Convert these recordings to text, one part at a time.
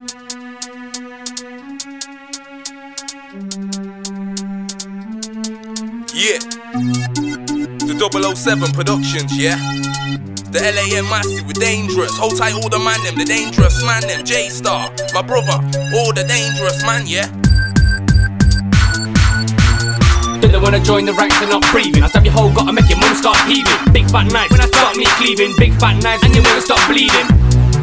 Yeah. The 007 Productions, yeah. The Massive, we're dangerous. Hold tight, all the man them, the dangerous man them. J Star, my brother, all the dangerous man, yeah. Didn't wanna join the ranks and not breathing. I stab your hole, gotta make your mum start heaving. Big fat knife when I start me cleaving. Big fat knives and you wanna stop bleeding.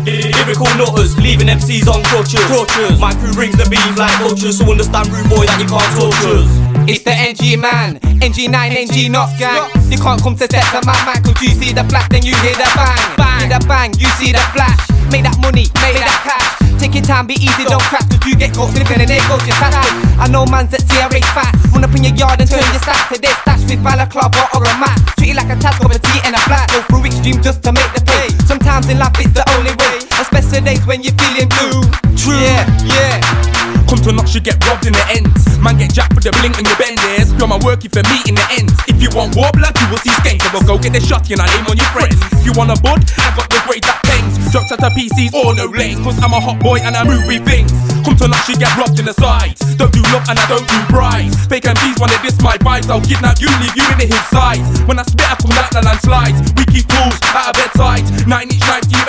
Lyrical nutters, leaving MCs on crutches. crutches. My crew brings the beef like vultures, so understand rude boy that you can't touch us. It's the NG man, NG9, NG not gang. You can't come to set to my man, cause you see the flash, then you hear the bang. Bang, the bang, you see the flash. Make that money, make that cash. Take your time, be easy, don't crash, cause you get caught slipping and there goes your stash. I know man's at CRH fat. Run up in your yard and turn your stash to this stash with balaclava or a mat. Treat it like a task of a tea and a flat. Go through extreme just to make the pay. Sometimes in life it's the only way, especially days when you're feeling blue. True. Yeah, yeah. Come to knock, you get robbed in the ends. Man get jacked for the blink and your benders. You're my working for me in the ends. If you want war blood, you will see skank. Well, go get the shot and I aim on your friends. If you want a bud, I got the grade that pangs. Drugs at the PCs or no lanes. Cause I'm a hot boy and I move with things. Come to knock, you get robbed in the sides. Don't do love and I don't do brides. Fake MPs wanna diss my vibes. I'll kidnap you, leave you in the hip sides. When I spit, I come out the landslides. We keep tools out of bedside. Nine inch knife, you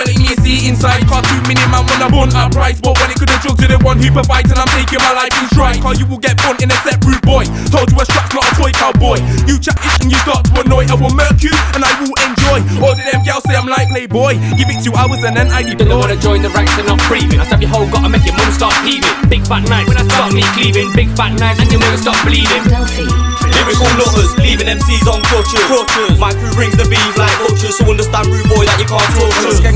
inside. Cartoon mini man wanna bun our price. But when it couldn't jug to the one who provides, and I'm taking my life in stride. Cause you will get bunt in a set rude boy. Told you a strap's not a toy cowboy. You chat ish and you start to annoy. I will murk you and I will enjoy. All of them gals say I'm like Playboy. Give it two hours and then I Didn't deploy. wanna join the ranks and not breathing. I stab your hole, gotta make your mum start heaving. Big fat knife when I start me cleaving. Big fat knives and you wanna stop bleeding. Lyrical nutters, leaving MCs on crutches. crutches. My crew brings the beef like vultures, so understand rude boy that you can't touch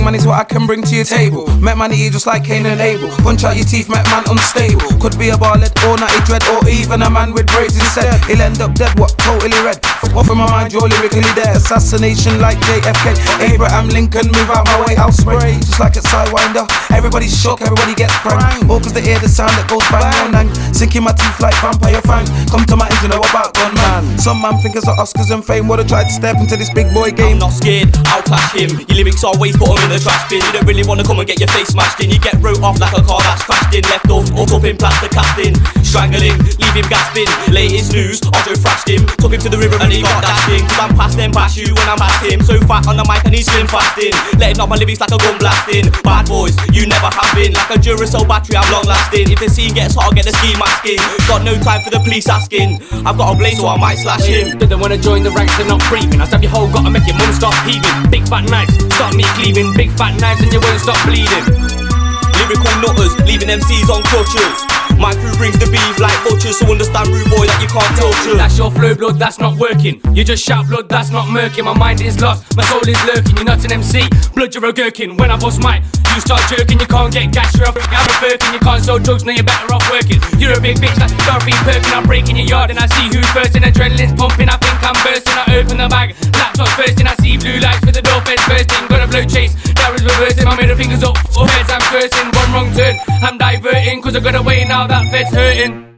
us. Gang money's what I can bring to your table. Met money eat just like Cain and Abel. Punch out your teeth, met man unstable. Could be a barlet or natty dread, or even a man with braids instead. He'll end up dead, what? Totally red. Off in my mind, you're lyrically there. Assassination like JFK. Abraham Lincoln, move out my way, I'll spray. Just like a sidewinder. Everybody's shocked, everybody gets pranked. All cause they hear the sound that goes bang, bang. Sinking my teeth like vampire fang. Come to my engine, know about gun man. Some man it's the Oscars and fame. Would've tried to step into this big boy game. I'm not scared, I'll clash him. Your lyrics always put 'em in the trash bin. You don't really wanna come and get your face smashed in. You get wrote off like a car that's crashed in. Left off, up, up in plaster casting. Strangling, leave him gasping. Latest news, Otto thrashed him. Took him to the river and he got dashing. Cause I'm past them, past you when I'm past him. So fat on the mic and he's slim fasting. Letting off my lyrics like a gun blasting. Bad boys, you never have been. Like a Duracell battery, I'm long lasting. If the scene gets hot, I'll get the ski masking. Got no time for the police asking. I've got a blaze, so I might slash him. Didn't wanna join the ranks and not breathing. I stab your hole, gotta make your mum stop heaving. Big fat knives, start me cleaving. Big fat knives and you won't stop bleeding. Lyrical nutters, leaving MCs on crutches. My crew brings the beef like butchers, so understand rude boy that you can't us. That's your flow, blood, that's not working. You just shout blood, that's not murking. My mind is lost, my soul is lurking. You're not an MC, blood, you're a gherkin. When I bust mic, you start jerking. You can't get gas, you're a I'm a Birkin. You can't sell drugs, now you're better off working. You're a big bitch like Dorothy Perkin. I'm breaking your yard and I see who's first. And adrenaline's pumping, I think One wrong turn, I'm diverting. Cause I got away now, that fed's hurting.